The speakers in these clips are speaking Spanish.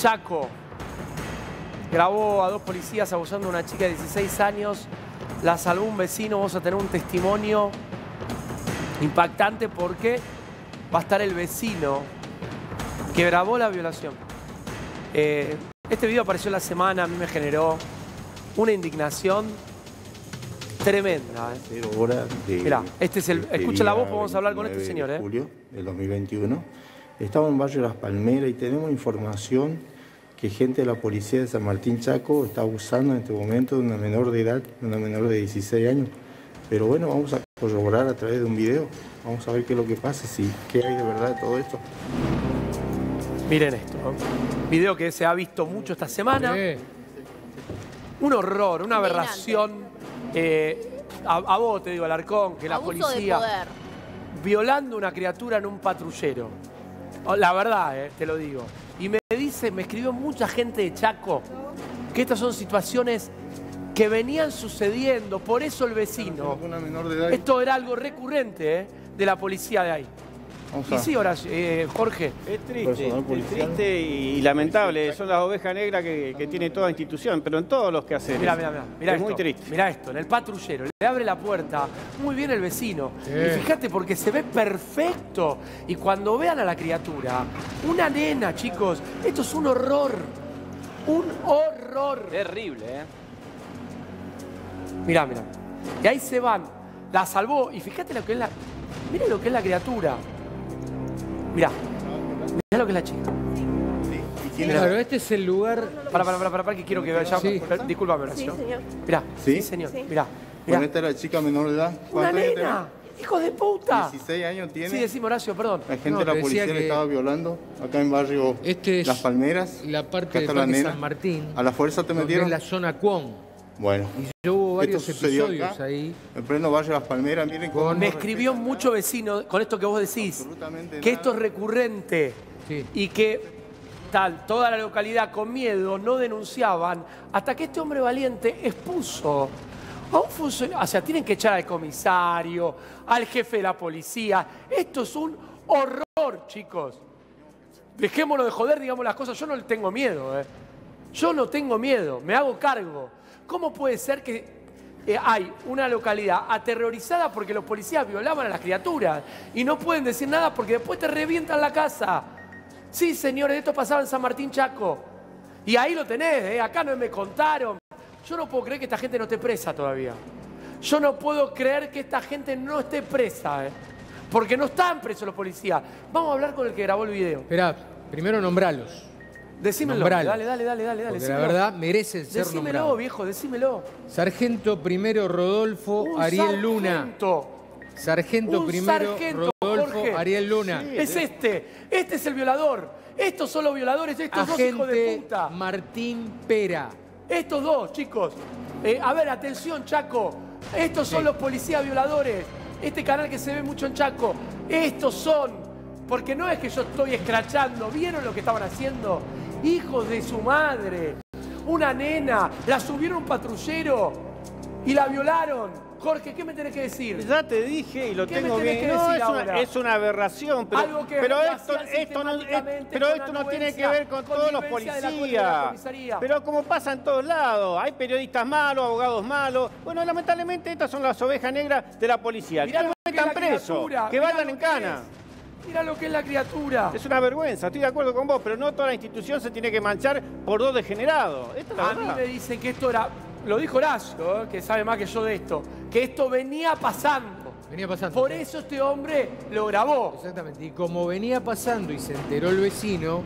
Chaco. Grabó a dos policías abusando de una chica de 16 años. La salvó un vecino. Vamos a tener un testimonio impactante porque va a estar el vecino que grabó la violación. Eh, este video apareció la semana, a mí me generó una indignación tremenda. ¿eh? De Mirá, este es el- escucha la voz, vamos a hablar con este 29 señor, de ¿eh? julio del 2021. Estamos en Barrio Las Palmeras y tenemos información que gente de la policía de San Martín Chaco está abusando en este momento de una menor de edad, de una menor de 16 años. Pero bueno, vamos a corroborar a través de un video. Vamos a ver qué es lo que pasa, si qué hay de verdad de todo esto. Miren esto. ¿no? Video que se ha visto mucho esta semana. Un horror, una aberración. Eh, a, a vos te digo, Alarcón, que la Abuso policía de poder. violando una criatura en un patrullero. Oh, La verdad, eh, te lo digo. Me dice, me escribió mucha gente de Chaco que estas son situaciones que venían sucediendo. Por eso el vecino. Esto era algo recurrente eh, de la policía de ahí. Y sí, Horacio, eh, Jorge. Es triste, es triste y lamentable. Son las ovejas negras que, que tiene toda institución, pero en todos los quehaceres. Mirá, mirá, mirá. mirá es esto, muy triste. Mirá esto, en el patrullero. Le abre la puerta. Muy bien el vecino. Sí. Y fíjate porque se ve perfecto. Y cuando vean a la criatura, una nena, chicos, esto es un horror. Un horror. Terrible, ¿eh? Mirá, mirá. Y ahí se van. La salvó. Y fíjate lo que es la. Mirá lo que es la criatura. Mirá. Mirá lo que es la chica. Claro, este es el lugar. Para, para, para, para, para, que quiero que vaya. Sí. Disculpame, Horacio. Sí, señor. Mirá. ¿Sí? señor. Sí. Mirá. Bueno, Mirá. esta es la chica menor de edad. Una ¿Cuántos años nena. Hijo de puta. tiene? 16 años tiene. Sí, decime Horacio, perdón. La gente No, de la policía decía le que- estaba violando acá en barrio Este es Las Palmeras. la parte la nena. San Martín. ¿A la fuerza te metieron? es la zona Cuón. Bueno, Y yo hubo varios episodios acá, ahí. en pleno barrio Las Palmeras. Miren cómo Con- Me escribió respetan, mucho vecino con esto que vos decís, Absolutamente que nada. esto es recurrente Sí. y que tal, toda la localidad con miedo no denunciaban hasta que este hombre valiente expuso a un funcionario, o sea, tienen que echar al comisario, al jefe de la policía. Esto es un horror, chicos. Dejémonos de joder, digamos las cosas. Yo no le tengo miedo, ¿eh? Yo no tengo miedo, me hago cargo. ¿Cómo puede ser que eh, hay una localidad aterrorizada porque los policías violaban a las criaturas y no pueden decir nada porque después te revientan la casa? Sí, señores, esto pasaba en San Martín Chaco. Y ahí lo tenés, ¿eh? acá no me contaron. Yo no puedo creer que esta gente no esté presa todavía. Yo no puedo creer que esta gente no esté presa, ¿eh? porque no están presos los policías. Vamos a hablar con el que grabó el video. Esperá, primero nombralos. Decímelo. Nombralo. Dale, dale, dale, dale, dale. Porque la verdad merecen ser Decímelo, nombrados. viejo, decímelo. Sargento primero Rodolfo Un Ariel Luna. sargento. Un primero sargento, Rodolfo Jorge. Ariel Luna. Es este. Este es el violador. Estos son los violadores, estos dos hijos de Agente puta. Martín Pera. Estos dos, chicos. Eh, a ver, atención, Chaco. Estos son los policías violadores. Este canal que se ve mucho en Chaco. Estos son. Porque no es que yo estoy escrachando. ¿Vieron lo que estaban haciendo? Hijos de su madre. Una nena. La subieron a un patrullero y la violaron. Jorge, ¿qué me tenés que decir? Ya te dije y lo ¿Qué me tengo tenés bien. que No, decir es ahora? una, es una aberración, pero, Algo que pero esto, esto no, es- pero esto no tiene que ver con con todos los policías. Pero como pasa en todos lados, hay periodistas malos, abogados malos. Bueno, lamentablemente estas son las ovejas negras de la policía. Mirá que lo metan criatura, que vayan en cana. es. Mira lo que es la criatura. Es una vergüenza, estoy de acuerdo con vos, pero no toda la institución se tiene que manchar por dos degenerados. Esta es la A mí me dicen que esto era, lo dijo Horacio, ¿eh? que sabe más que yo de esto, que esto venía pasando. Venía pasando. Por eso este hombre lo grabó. Exactamente. Y como venía pasando y se enteró el vecino,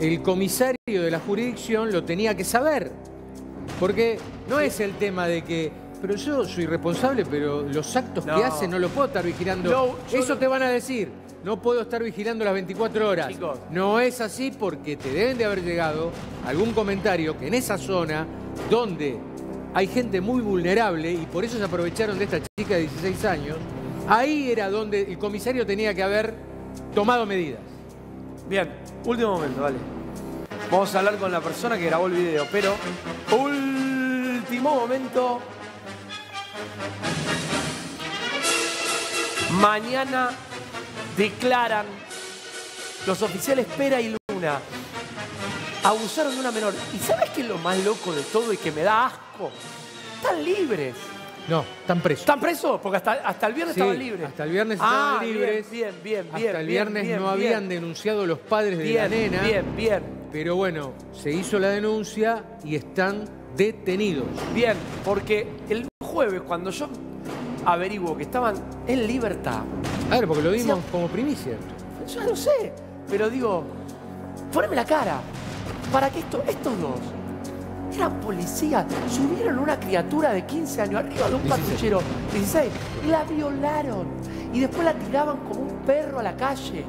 el comisario de la jurisdicción lo tenía que saber. Porque no es el tema de que, pero yo soy responsable, pero los actos No. que hace no los puedo estar vigilando. No, Eso no- te van a decir. No puedo estar vigilando las 24 horas. Chicos. No es así porque te deben de haber llegado algún comentario que en esa zona donde hay gente muy vulnerable y por eso se aprovecharon de esta chica de 16 años, ahí era donde el comisario tenía que haber tomado medidas. Bien, último momento, dale. Vamos a hablar con la persona que grabó el video, pero último momento. Mañana declaran los oficiales Pera y Luna abusaron de una menor. ¿Y sabes qué es lo más loco de todo y que me da asco? Están libres. No, están presos. ¿Están presos? Porque hasta, hasta el viernes Sí, estaban libres. Hasta el viernes Ah, estaban libres. Bien, bien, bien. Hasta el bien, viernes bien, no bien. habían denunciado los padres de la nena. Bien, bien, Pero bueno, se hizo la denuncia y están detenidos. bien. Porque el jueves, cuando yo averiguo que estaban en libertad, A ver, porque lo dimos como primicia. yo no sé, pero digo, poneme la cara. Para que esto, estos dos eran policías, subieron una criatura de 15 años arriba de un 16. patrullero, 16, y la violaron. Y después la tiraban como un perro a la calle.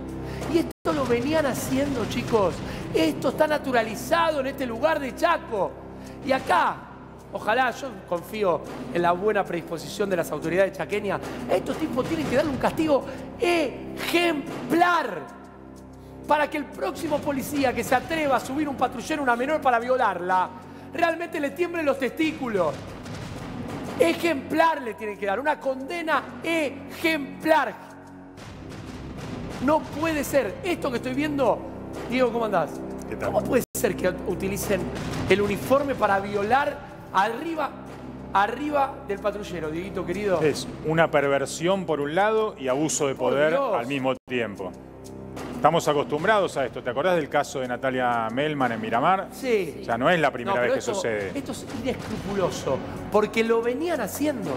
Y esto lo venían haciendo, chicos. Esto está naturalizado en este lugar de Chaco. Y acá, ojalá, yo confío en la buena predisposición de las autoridades chaqueñas, a estos tipos tienen que darle un castigo ejemplar para que el próximo policía que se atreva a subir un patrullero a una menor para violarla, realmente le tiemblen los testículos. Ejemplar le tienen que dar, una condena ejemplar. No puede ser. Esto que estoy viendo, Diego, ¿cómo andás? ¿Qué tal? ¿Cómo puede ser que utilicen el uniforme para violar arriba, arriba del patrullero, Dieguito querido? Es una perversión por un lado y abuso de poder al mismo tiempo. Estamos acostumbrados a esto. ¿Te acordás del caso de Natalia Melman en Miramar? Sí. O sea, no es la primera No, vez que esto- sucede. Esto es inescrupuloso, porque lo venían haciendo.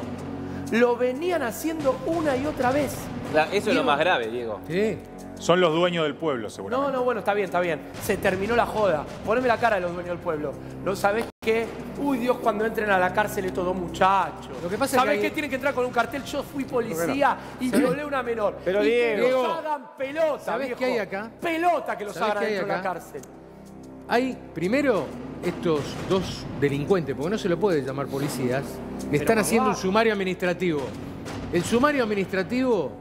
Lo venían haciendo una y otra vez. La- eso es lo más grave, Diego. Sí. Son los dueños del pueblo, No, seguramente. no, bueno, está bien, está bien. Se terminó la joda. Poneme la cara de los dueños del pueblo. ¿No sabés qué? Uy, Dios, cuando entren a la cárcel estos dos muchachos. Lo que pasa es ¿Sabés que qué? hay- Tienen que entrar con un cartel. Yo fui policía y violé a una menor. Pero, y que Diego. los hagan pelota, ¿Sabés viejo. qué hay acá? Pelota que los ¿Sabés hagan dentro de la cárcel. Hay, primero, estos dos delincuentes, porque no se lo puede llamar policías, le están haciendo un sumario administrativo. El sumario administrativo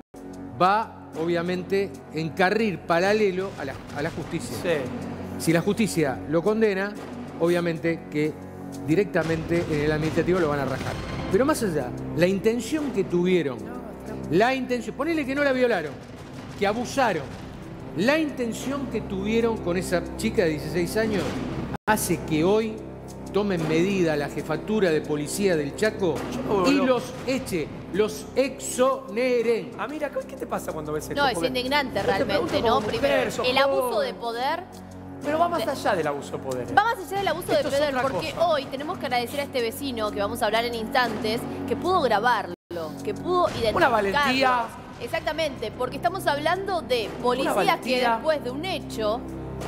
va, obviamente, en carril paralelo a la, a la justicia. Sí. Si la justicia lo condena, obviamente que directamente en el administrativo lo van a rajar. Pero más allá, la intención que tuvieron, la intención, ponele que no la violaron, que abusaron, la intención que tuvieron con esa chica de 16 años hace que hoy tomen medida la jefatura de policía del Chaco no y loco. los eche, los exoneren. Ah, mira, ¿qué te pasa cuando ves esto? No, es indignante realmente, ¿no? Primero, el abuso de poder Pero va más allá del abuso de poder. Va más allá del abuso Esto de poder, porque cosa. hoy tenemos que agradecer a este vecino que vamos a hablar en instantes, que pudo grabarlo, que pudo identificarlo. Una valentía. Exactamente, porque estamos hablando de policías que después de un hecho,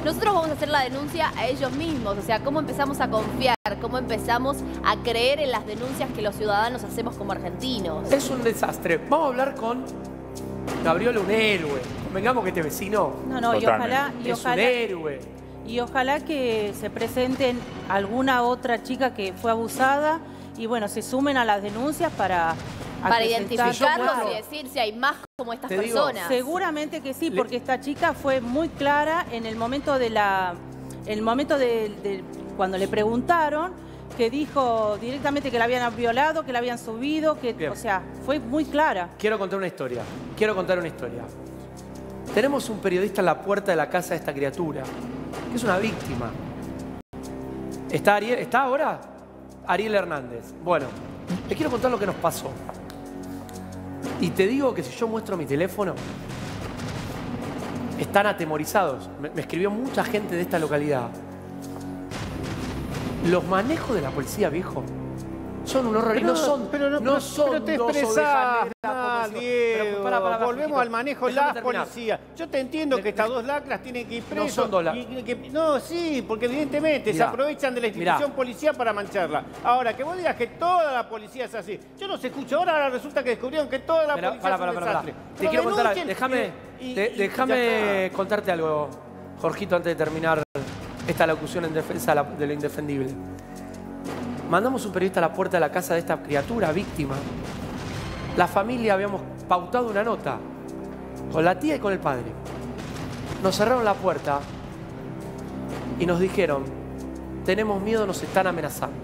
nosotros vamos a hacer la denuncia a ellos mismos, o sea, cómo empezamos a confiar, cómo empezamos a creer en las denuncias que los ciudadanos hacemos como argentinos. Es un desastre. Vamos a hablar con Gabriel, un héroe. Convengamos que este vecino No, no, y ojalá, y es un ojalá, héroe. y ojalá que se presenten alguna otra chica que fue abusada y bueno, se sumen a las denuncias para Para identificarlos Claro. y decir si hay más como estas Te digo, personas. Seguramente que sí, porque esta chica fue muy clara en el momento de la, en el momento de, de- cuando le preguntaron que dijo directamente que la habían violado, que la habían subido, que, Bien. o sea, fue muy clara. Quiero contar una historia. Quiero contar una historia. Tenemos un periodista en la puerta de la casa de esta criatura, que es una víctima. ¿Está, Ariel, ¿Está ahora? Ariel Hernández. Bueno, le quiero contar lo que nos pasó. Y te digo que si yo muestro mi teléfono, están atemorizados. Me, escribió mucha gente de esta localidad. Los manejos de la policía, viejo, son un horror. y no son, pero no, no pero- son pero te expresás mal. Diego. Pero pará, pará, pará, Volvemos al manejo de Déjame la terminar. policía. Yo te entiendo que estas dos lacras tienen que ir No presos. son dos lacras. y que- no, sí, porque evidentemente se Mirá, aprovechan de la institución mirá. policial para mancharla. Ahora, que vos digas que toda la policía es así. Yo no se escucho. Ahora, resulta que descubrieron que toda la Mirá, policía pará, es un desastre. Te Pero quiero contar, déjame, déjame contarte algo, Jorgito, antes de terminar esta locución en defensa de lo indefendible. Mandamos un periodista a la puerta de la casa de esta criatura víctima. La familia habíamos pautado una nota con la tía y con el padre. Nos cerraron la puerta y nos dijeron, tenemos miedo, nos están amenazando.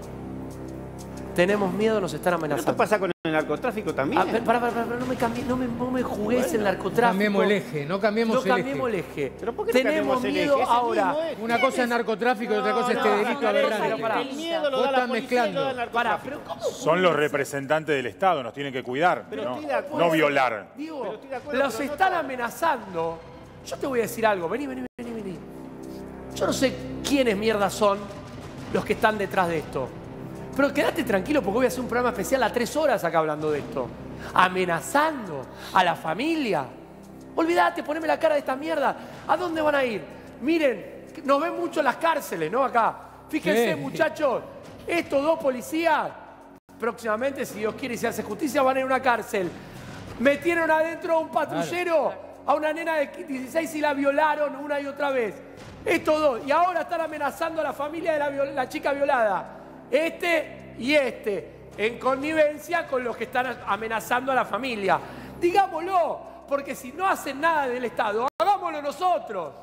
Tenemos miedo, nos están Pero Esto amenazando. pasa con el narcotráfico también. Ah, pero, pará, pará, pará, no me, cambié- no me, no me jugues el narcotráfico. Cambiemos el eje, no cambiemos No el cambiemos el eje. eje. ¿Pero por qué no Tenemos el miedo eje? Ahora. eje. Una cosa es narcotráfico y otra cosa es este delito no, aberrante. pero pará. El miedo lo Vos da la estás policía y mezclando. lo da el Pará, narcotráfico. pero ¿cómo Son los representantes del Estado, nos tienen que cuidar, Pero no, estoy de acuerdo. no violar. Digo, Pero estoy de acuerdo, los están amenazando. Yo te voy a decir algo. Vení, vení, vení, vení. Yo no sé quiénes mierda son los que están detrás de esto. Pero quédate tranquilo porque voy a hacer un programa especial a tres horas acá hablando de esto. Amenazando a la familia. Olvídate, poneme la cara de esta mierda. ¿A dónde van a ir? Miren, nos ven mucho las cárceles, ¿no? Acá. Fíjense, Sí. muchachos, estos dos policías, próximamente, si Dios quiere y se hace justicia, van a ir a una cárcel. Metieron adentro a un patrullero, a una nena de 16 y la violaron una y otra vez. Estos dos. Y ahora están amenazando a la familia de la chica violada. Este y este. En connivencia con los que están amenazando a la familia. Digámoslo, porque si no hacen nada del Estado, hagámoslo nosotros.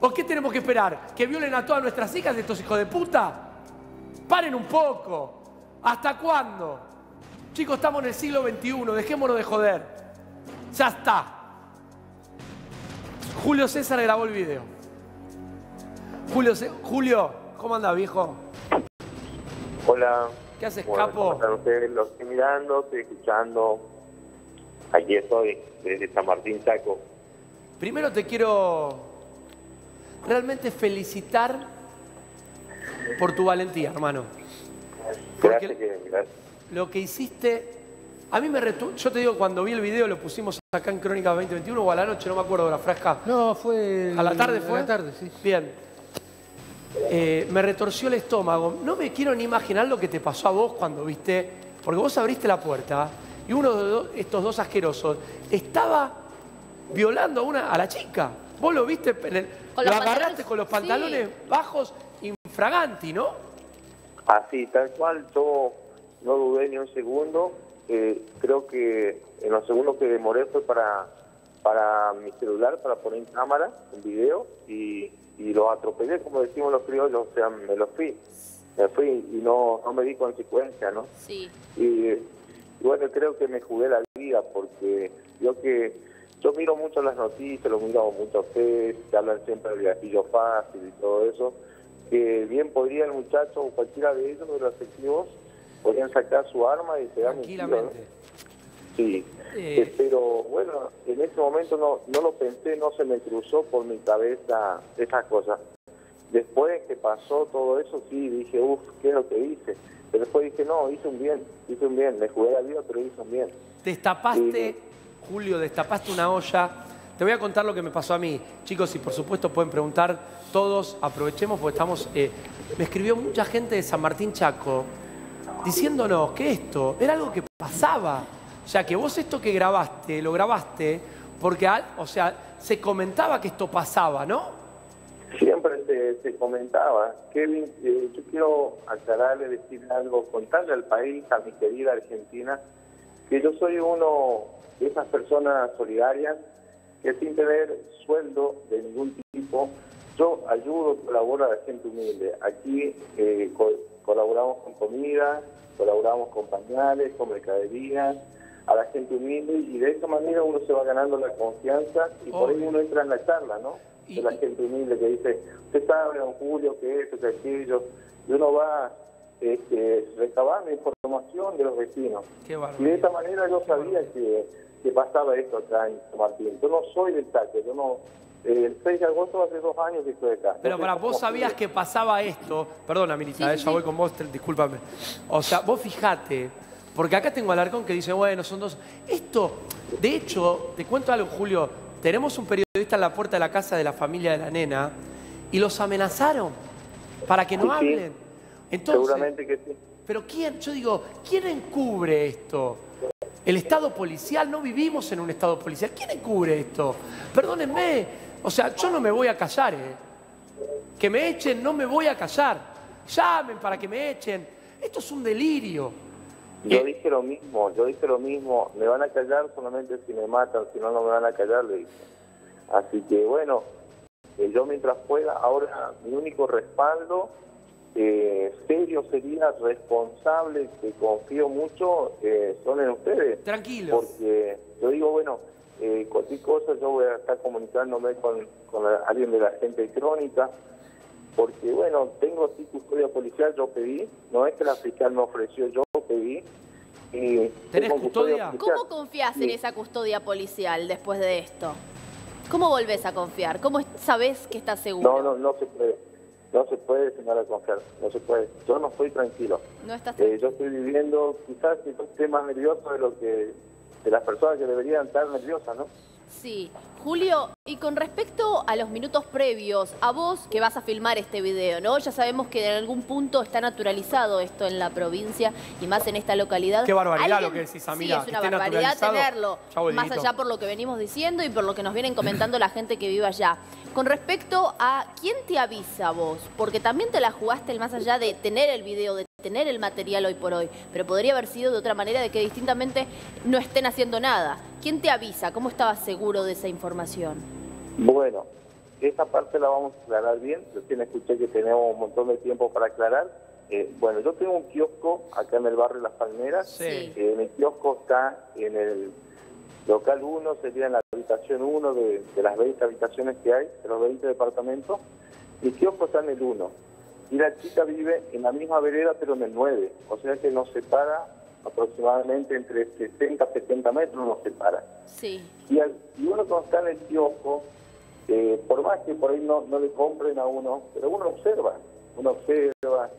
¿O qué tenemos que esperar? ¿Que violen a todas nuestras hijas estos hijos de puta? Paren un poco. ¿Hasta cuándo? Chicos, estamos en el siglo XXI, dejémonos de joder. Ya está. Julio César grabó el video. Julio, Julio, ¿cómo anda, viejo? Hola. ¿Qué haces, Bueno, capo? ¿cómo están ustedes? Los estoy mirando, estoy escuchando. Aquí estoy, desde San Martín Chaco. Primero te quiero realmente felicitar por tu valentía, hermano. Porque Gracias, gracias. lo que hiciste, a mí me retu... Yo te digo, cuando vi el video, lo pusimos acá en Crónica 2021 o a la noche, no me acuerdo de la frasca. No, fue. ¿A la tarde fue? A la tarde, sí. Bien. Eh, me retorció el estómago. No me quiero ni imaginar lo que te pasó a vos cuando viste, porque vos abriste la puerta y uno de estos dos asquerosos estaba violando a, una, a la chica. Vos lo viste, en el- Con lo los agarraste pantalones, con los sí. pantalones bajos, infraganti, ¿no? Así, tal cual, yo no dudé ni un segundo. Eh, creo que en los segundos que demoré fue para, para mi celular, para poner en cámara, un video, y, y lo atropellé, como decimos los criollos, o sea, me lo fui. Me fui y no, no me di consecuencia, ¿no? Sí. Y, y bueno, creo que me jugué la vida porque yo que yo miro mucho las noticias, lo miro mucho a ustedes, que hablan siempre del gatillo fácil y todo eso, que bien podría el muchacho o cualquiera de ellos, de los efectivos, podrían sacar su arma y pegarme un tiro, ¿no? Tranquilamente. Sí, Eh. Pero bueno, en ese momento no, no lo pensé, no se me cruzó por mi cabeza esas cosas. Después que pasó todo eso, sí, dije, uff, ¿qué es lo que hice? Pero después dije, no, hice un bien, hice un bien, me jugué la vida, pero hice un bien. Destapaste. Julio, destapaste una olla. Te voy a contar lo que me pasó a mí. Chicos, y por supuesto pueden preguntar todos, aprovechemos porque estamos... eh, me escribió mucha gente de San Martín Chaco diciéndonos que esto era algo que pasaba. O sea, que vos esto que grabaste, lo grabaste porque, o sea, se comentaba que esto pasaba, ¿no? Siempre se, comentaba, Kevin, eh, yo quiero aclararle, decirle algo, contarle al país, a mi querida Argentina, que yo soy uno de esas personas solidarias que sin tener sueldo de ningún tipo, yo ayudo, colaboro a la gente humilde. Aquí eh, co- colaboramos con comida, colaboramos con pañales, con mercadería, a la gente humilde y de esa manera uno se va ganando la confianza y por ahí Obvio. uno entra en la charla, ¿no? De la gente humilde que dice, usted sabe, don Julio, que esto, que aquello, y uno va este, recabando información de los vecinos. Qué Y de esta manera yo sabía que, que pasaba esto acá en San Martín. Yo no soy del Chaco, yo no... eh, el 6 de agosto hace dos años que estoy acá. Pero No para vos sabías que pasaba esto. Perdona, Mirita, Sí, eh, sí, ya sí. voy con vos, discúlpame. O sea, vos fijate, porque acá tengo al Alarcón que dice, bueno, son dos. Esto, de hecho, te cuento algo, Julio. Tenemos un periodista en la puerta de la casa de la familia de la nena y los amenazaron para que no Sí, hablen. Entonces, Seguramente que sí. pero quién, yo digo, ¿quién encubre esto? ¿El Estado policial? No vivimos en un Estado policial. ¿Quién encubre esto? Perdónenme. O sea, yo no me voy a callar, ¿eh? Que me echen, no me voy a callar. Llamen para que me echen. Esto es un delirio. Yo Eh, dije lo mismo, yo dije lo mismo, me van a callar solamente si me matan, si no, no me van a callar, le dije. Así que bueno, eh, yo mientras pueda, ahora mi único respaldo eh, serio sería, responsable, que confío mucho, eh, son en ustedes. Tranquilos. Porque yo digo, bueno, eh, cualquier cosa yo voy a estar comunicándome con, con la- alguien de la gente de crónica, porque bueno, tengo sí custodia policial, yo pedí, no es que la fiscal me ofreció, yo. Y ¿Tenés custodia? policial. ¿Cómo confías en esa custodia policial después de esto? ¿Cómo volvés a confiar? ¿Cómo sabés que estás seguro? No, no, no se puede. No se puede, señora, confiar. No se puede. Yo no estoy tranquilo. No estás Eh, yo estoy viviendo, quizás esté más nervioso de lo que de las personas que deberían estar nerviosas, ¿no? Sí. Julio, y con respecto a los minutos previos, a vos que vas a filmar este video, ¿no? Ya sabemos que en algún punto está naturalizado esto en la provincia y más en esta localidad. Qué barbaridad ¿Alguien- lo que decís, Sí, amiga, es que una barbaridad tenerlo, Chau, más allá por lo que venimos diciendo y por lo que nos vienen comentando la gente que vive allá. Con respecto a quién te avisa vos, porque también te la jugaste el más allá de tener el video, de tener el material hoy por hoy, pero podría haber sido de otra manera de que distintamente no estén haciendo nada. ¿Quién te avisa? ¿Cómo estabas seguro de esa información? Bueno, esa parte la vamos a aclarar bien. Recién escuché que tenemos un montón de tiempo para aclarar. Eh, bueno, yo tengo un kiosco acá en el barrio Las Palmeras. Sí. Eh, mi kiosco está en el local 1, sería en la habitación 1 de, de las 20 habitaciones que hay, de los 20 departamentos. Mi kiosco está en el 1. Y la chica vive en la misma vereda, pero en el 9. O sea que nos separa aproximadamente entre 60 y 70 metros, nos separa. Sí. Y, al- y uno cuando está en el kiosco, eh, por más que por ahí no, no le compren a uno, pero uno observa, uno observa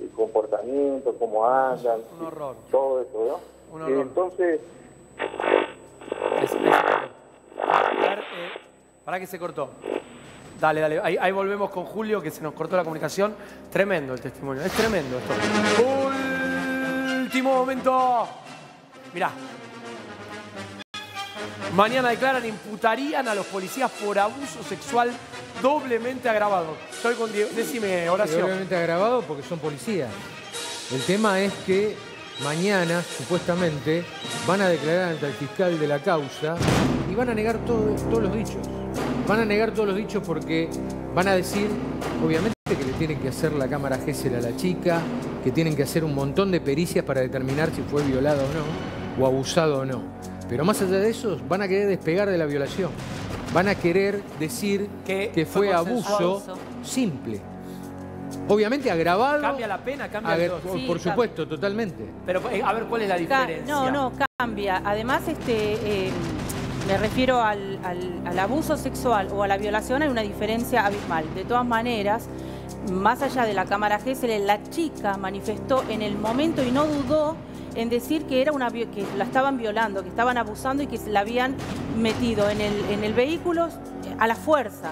el comportamiento, cómo andan, Un horror. todo eso, ¿no? Un Eh, horror. entonces, Es- es- A ver, eh, pará que se cortó. Dale, dale. Ahí, ahí volvemos con Julio, que se nos cortó la comunicación. Tremendo el testimonio. Es tremendo esto. Último momento. Mirá. Mañana declaran, imputarían a los policías por abuso sexual doblemente agravado. Estoy con Diego. Decime, Sí, oración. obviamente agravado porque son policías. El tema es que mañana, supuestamente, van a declarar ante el fiscal de la causa y van a negar todo- todos los dichos. Van a negar todos los dichos porque van a decir, obviamente, que le tienen que hacer la cámara Gesell a la chica, que tienen que hacer un montón de pericias para determinar si fue violado o no, o abusado o no. Pero más allá de eso, van a querer despegar de la violación. Van a querer decir Que que, fue abuso simple. Obviamente agravado. Cambia la pena, cambia el dos. por, Sí, por cambia. supuesto, totalmente. Pero eh, a ver cuál es la Ca- diferencia. No, no, cambia. Además, este, eh, me refiero al, abuso sexual o a la violación, hay una diferencia abismal. De todas maneras, más allá de la cámara Gesell, la chica manifestó en el momento y no dudó en decir que era una que la estaban violando, que estaban abusando y que la habían metido en el, vehículo eh, a la fuerza.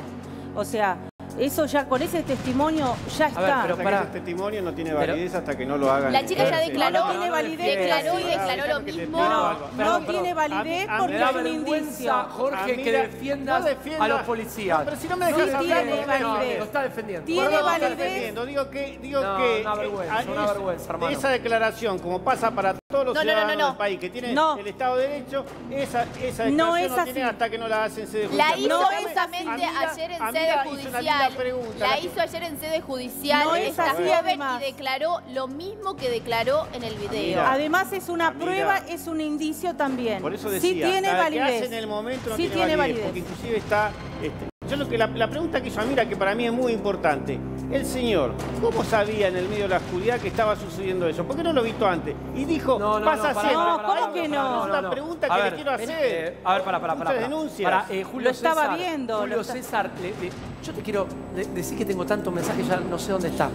O sea, eso ya con ese testimonio ya está. ver, pero que ese testimonio no tiene Pero- validez hasta que no lo hagan. La chica ya declaró, No tiene validez, declaró y declaró lo mismo. no, no tiene validez A mí- a porque hay un indicio. Jorge, que defiendas no defienda- a los policías. No, pero si no me dejas hablar, tiene no me No, validez. lo está defendiendo. Tiene no validez. Digo que, digo No, que una vergüenza, eh, una es- vergüenza, hermano. Esa declaración, como pasa para todos los No, no, no, ciudadanos no, no. del país que tienen No. el Estado de Derecho, esa, esa No declaración es no, así. tienen hasta que no la hacen sede La judicial. hizo No Pero es justamente ayer en sede hizo pregunta. La La- hizo ayer en sede judicial No es esta así, joven además. y declaró lo mismo que declaró en el video. Amiga. Además es una Amiga. prueba, es un indicio también. Por eso sí decía, tiene la que validez. hace en el momento no sí tiene, tiene validez, validez. porque inclusive está... este, yo lo que la, la pregunta que hizo Amira, que para mí es muy importante, el señor, ¿cómo sabía en el medio de la oscuridad que estaba sucediendo eso? ¿Por qué no lo visto antes? Y dijo, No, no, pasa no, siempre. No, ¿cómo que no? Es una pregunta A que le ver, quiero hacer. eh, a ver, para, para, para. Denuncias. Para, eh, Julio Lo estaba César, viendo, Julio está- César, le- le- yo te quiero de- decir que tengo tantos mensajes, ya no sé dónde está.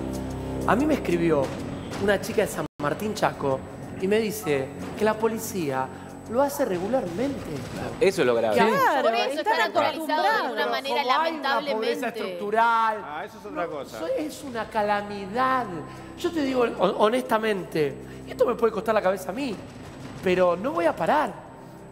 A mí me escribió una chica de San Martín Chaco y me dice que la policía lo hace regularmente. Eso es lo grave. Claro, Por eso están está naturalizado de acostumbrados. una manera Como hay una pobreza lamentablemente. estructural. Ah, eso es otra cosa. Eso es una calamidad. Yo te digo hon- honestamente, y esto me puede costar la cabeza a mí, pero no voy a parar.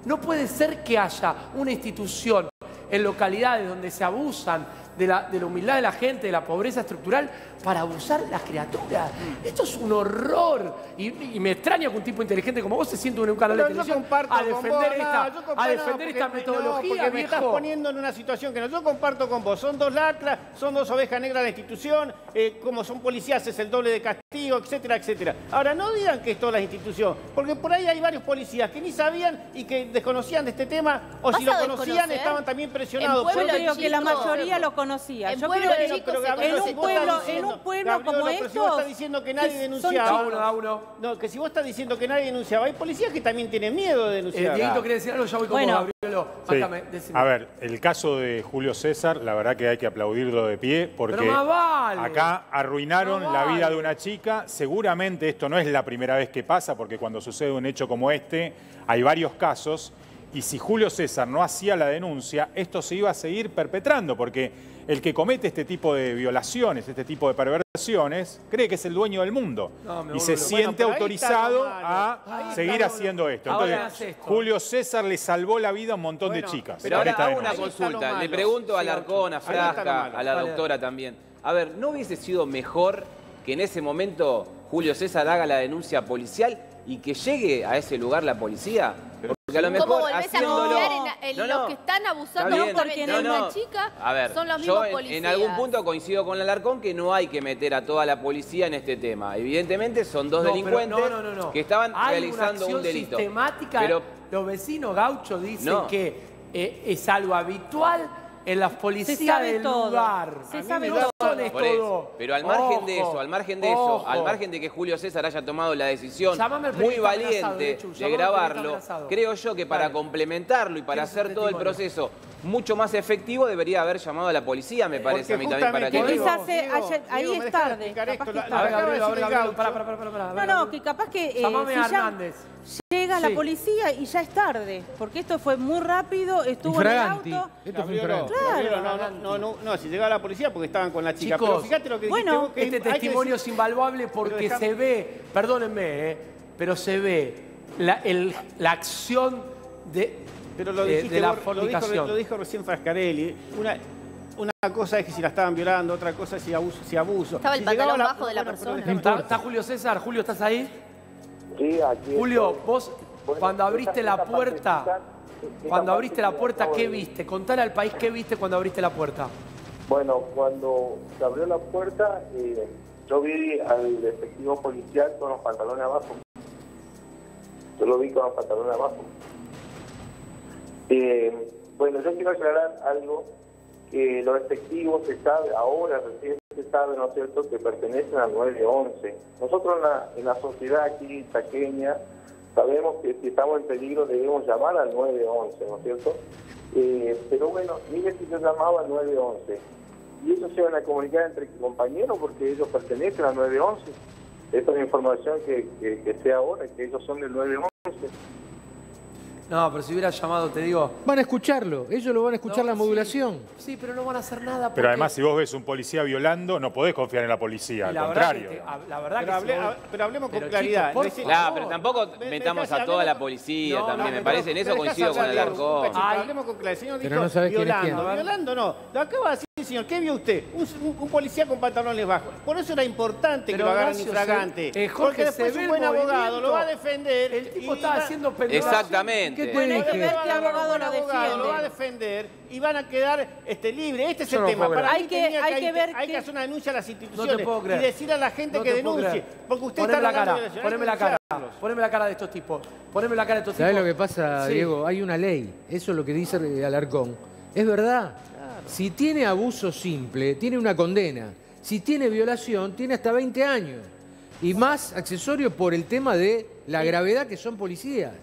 No puede ser que haya una institución en localidades donde se abusan de la, de la humildad de la gente, de la pobreza estructural, para abusar de las criaturas. Esto es un horror. Y, y me extraña que un tipo inteligente como vos se siente en un canal de Pero yo televisión a defender vos, esta, yo comparto- a no, defender porque esta me- no, metodología, porque me estás poniendo en una situación que no. Yo comparto con vos. Son dos lacras, son dos ovejas negras de la institución, eh, como son policías es el doble de castigo, etcétera, etcétera. Ahora, no digan que es toda la institución, porque por ahí hay varios policías que ni sabían y que desconocían de este tema, o si ¿Vas lo conocían estaban también presionados. En Yo pueblo creo que la mayoría lo conocía. En Yo pueblo creo que en un pueblo, un pueblo como pero si vos estos, estás diciendo que nadie denunciaba. Da uno, da uno. No, que si vos estás diciendo que nadie denunciaba, hay policías que también tienen miedo de Eh, denunciar. Dieguito quiere decir algo, ya voy con Bueno. vos, Gabrielo. Sí. A ver, el caso de Julio César, la verdad que hay que aplaudirlo de pie porque Pero más vale. acá arruinaron Más la vida de una chica. Seguramente esto no es la primera vez que pasa porque cuando sucede un hecho como este hay varios casos y si Julio César no hacía la denuncia, esto se iba a seguir perpetrando porque el que comete este tipo de violaciones, este tipo de perversiones, cree que es el dueño del mundo No, y se siente Bueno, autorizado a Ahí seguir haciendo esto. Entonces, esto. Julio César le salvó la vida a un montón Bueno, de chicas. Pero ahora hago una consulta. Le pregunto a Sí, Alarcón, a Frasca, a la doctora también. A ver, ¿no hubiese sido mejor que en ese momento Julio César haga la denuncia policial y que llegue a ese lugar la policía? Porque a lo ¿Cómo mejor volvés a confiar en, en No, los no. que están abusando justamente de No, no. una chica? A ver, son los yo mismos en- policías. en, algún punto coincido con Alarcón que no hay que meter a toda la policía en este tema. Evidentemente son dos No, delincuentes no, no, no, no. que estaban Hay realizando una un delito. sistemática. Pero Los vecinos gauchos dicen No. que eh, es algo habitual en las policías Se sabe del todo. lugar. Se sabe todo. Por eso. Pero al margen de eso, al margen de eso, al margen de que Julio César haya tomado la decisión muy valiente de llamame grabarlo, creo yo que para complementarlo y para ¿Quién es hacer todo el proceso mucho más efectivo debería haber llamado a la policía, me parece Porque a mí también para que quizás ahí Diego, es tarde, capaz que La- la No, no, que capaz que eh, si a ya Hernández. Llega la Sí. policía y ya es tarde, porque esto fue muy rápido, estuvo en el auto. Esto fue infraganti. Gabrielo, no, no, no, no, no, si llegaba la policía porque estaban con la chica. Chicos, pero fíjate lo que dijiste bueno, vos, que Este testimonio decir- es invaluable porque se ve, perdónenme, eh, pero se ve la, el- la acción de, Pero lo eh, dijiste de la vos, lo dijo, fornicación. lo dijo recién Frascarelli. Una, una cosa es que si la estaban violando, otra cosa es si abuso. Si abuso. Estaba el Si pantalón bajo de la persona. déjame- ¿Está, está Julio César? Julio, ¿estás ahí? Sí, aquí Julio, estoy. vos Bueno, cuando abriste la puerta, cuando abriste la puerta, ¿qué viste? Contale al país qué viste cuando abriste la puerta. Bueno, cuando se abrió la puerta, eh, yo vi al efectivo policial con los pantalones abajo. Yo lo vi con los pantalones abajo. Eh, bueno, yo quiero aclarar algo, que los efectivos se sabe, ahora recién se sabe, ¿no es cierto?, que pertenecen al 911. Nosotros en la, sociedad aquí taqueña sabemos que si estamos en peligro debemos llamar al 911, ¿no es cierto? Eh, pero bueno, mire si yo llamaba al 911 y ellos se van a comunicar entre compañeros porque ellos pertenecen al 911. Esta es la información que, que, que sé ahora, que ellos son del 911. No, pero si hubiera llamado, te digo. Van a escucharlo, ellos lo van a escuchar No, la modulación. Sí, pero no van a hacer nada. Pero porque- además, si vos ves un policía violando, no podés confiar en la policía, al verdad contrario. que te- a- la verdad Pero, que hable- si vos- hab- pero hablemos con Pero, claridad. chicos, por pero tampoco Me- metamos me a toda la policía No, también. no, me pero- parece, en eso coincido con el Ay. Hablemos con claridad. El señor Pero dijo violando. quién. Violando no. Lo acaba de decir, señor. ¿Qué vio usted? Un, un- un policía con pantalones bajos. Por eso era importante que Pero lo agarren infragante. eh, porque después un buen abogado lo va a defender. El tipo estaba va- haciendo pendulación. Exactamente. ¿Qué tenés que que- ver qué Lo va a agarrar abogado lo abogado, Lo va a defiende. defender y van a quedar este, libres. Este es Yo el no tema. Para Hay que- hay que ver hay que hacer una denuncia a las No instituciones te puedo creer. y decir a la gente No que denuncie. Porque usted Poneme está la cara, de poneme que la cara, poneme la cara de estos tipos, poneme la cara de estos ¿Sabes tipos. lo que pasa, Sí. Diego? Hay una ley. Eso es lo que dice Alarcón. Es verdad. Si tiene abuso simple, tiene una condena. Si tiene violación, tiene hasta 20 años. Y más accesorio por el tema de la gravedad que son policías.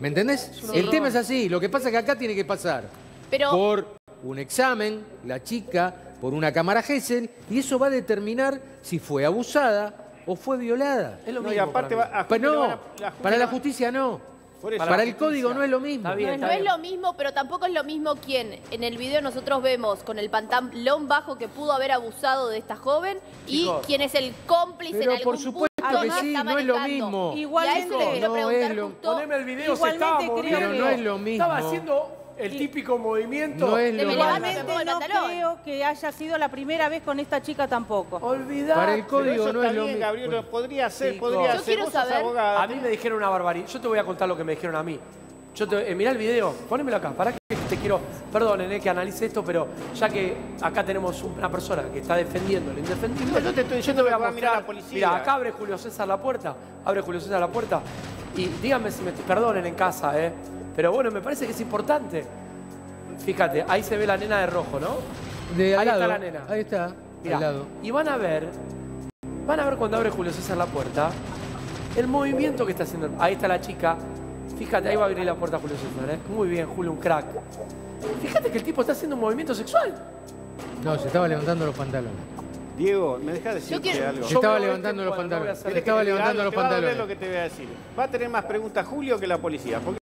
¿Me entendés? El tema es así. Lo que pasa es que acá tiene que pasar Pero por un examen, la chica, por una cámara Gesell, y eso va a determinar si fue abusada o fue violada. Es lo No, mismo. y aparte para va a Pero le van no, a- para la justicia no. Por eso. Para la el código no es lo mismo. Está bien, no, está no es bien. lo mismo, pero tampoco es lo mismo quien en el video nosotros vemos con el pantalón bajo que pudo haber abusado de esta joven Chicos. y quien es el cómplice Pero en algún por supuesto punto que no sí, no es lo mismo. Igualmente no es lo- Poneme el video, se Igualmente estaba creo moviendo. Pero no es lo mismo. Estaba haciendo el típico movimiento. No es lo más- Igualmente no creo que haya sido la primera vez con esta chica tampoco. Olvidá. Para el código no es lo mismo. Gabriel, podría ser, podría Yo ser. quiero saber- abogada. A mí me dijeron una barbaridad. Yo te voy a contar lo que me dijeron a mí. Yo te, eh, mirá el video, ponémelo acá. Para que te quiero. Perdonen eh, que analice esto, pero ya que acá tenemos una persona que está defendiendo lo indefendible. No, yo te estoy diciendo voy que va a mirar a la policía. Mira, acá abre Julio César la puerta. Abre Julio César la puerta. Y díganme si me perdonen en casa, ¿eh? Pero bueno, me parece que es importante. Fíjate, ahí se ve la nena de rojo, ¿no? De al Ahí está la nena. Ahí está, Mirá, al lado. Y van a ver, van a ver cuando abre Julio César la puerta, el movimiento que está haciendo. Ahí está la chica. Fíjate, ahí va a abrir la puerta Julio César, ¿eh? Muy bien, Julio, un crack. Fíjate que el tipo está haciendo un movimiento sexual. No, se estaba levantando los pantalones. Diego, ¿me dejas decirte quiero- algo? Se Yo estaba levantando este los cuadro, no voy a pantalones. hacer- Se estaba ¿Querés que te diga levantando algo? los Te va a doler pantalones. lo que te voy a decir. Va a tener más preguntas Julio que la policía. Porque